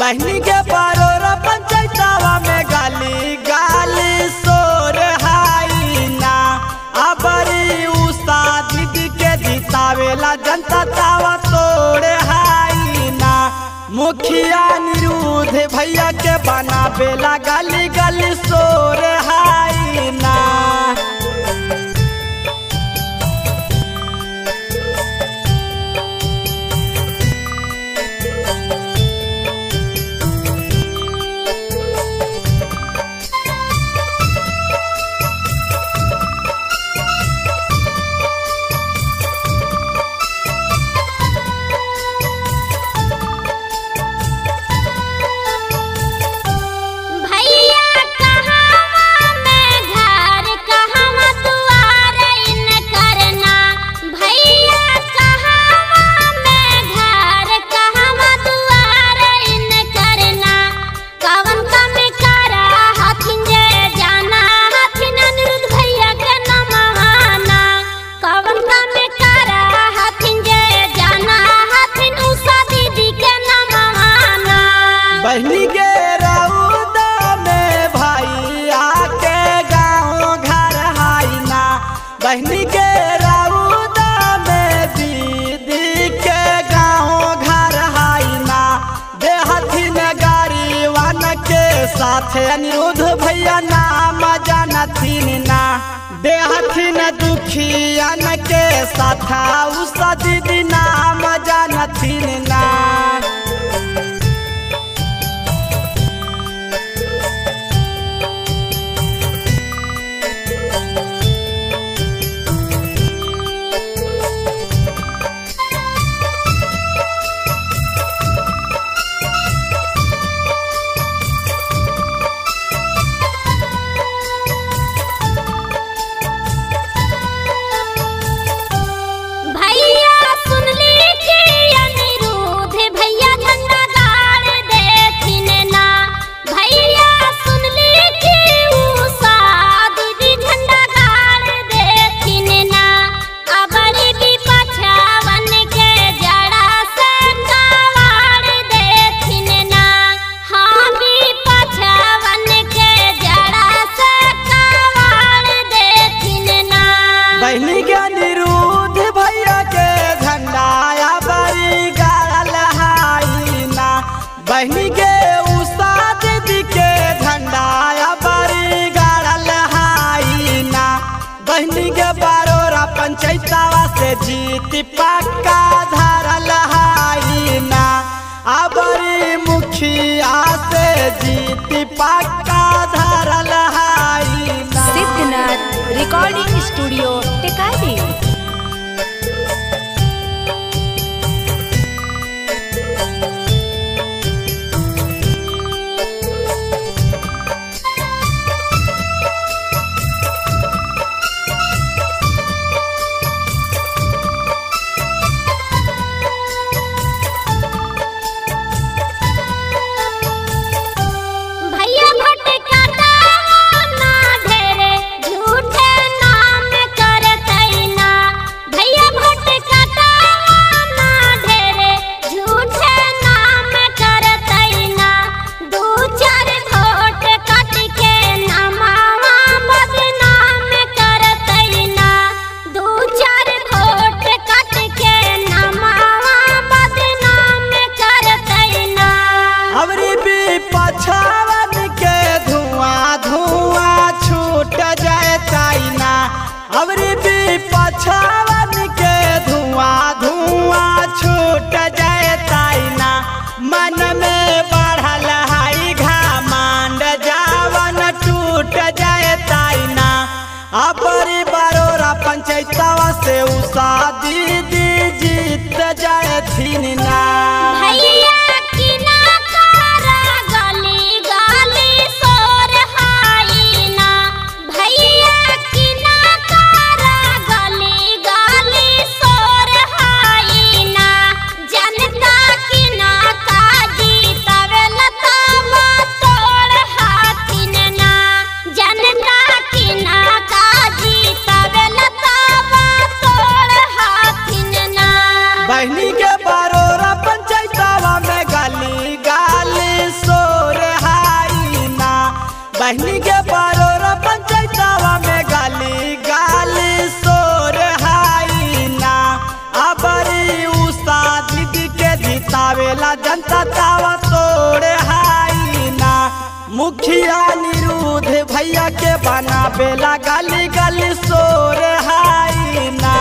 बहनी के पंचायतवा में गाली गाली सोर हाई अबरी उषा दीदी के जितावेला जनता तावा तोड़े मुखिया निरुद्ध भैया के बनावेला, गाली गाली थे अनिरुद्ध भैया नाम जानथिन ना। देहथिन दुखियन के साथा उस दिन बहन के बारोरा पंचायतवा से जीत पक्का धरल हाई अबरी मुखिया से जीत पक्का अवरी भी पछावन के धुआँ मुखिया निरुद्ध भैया के बना बेला गाली गाली सोरे हाई ना।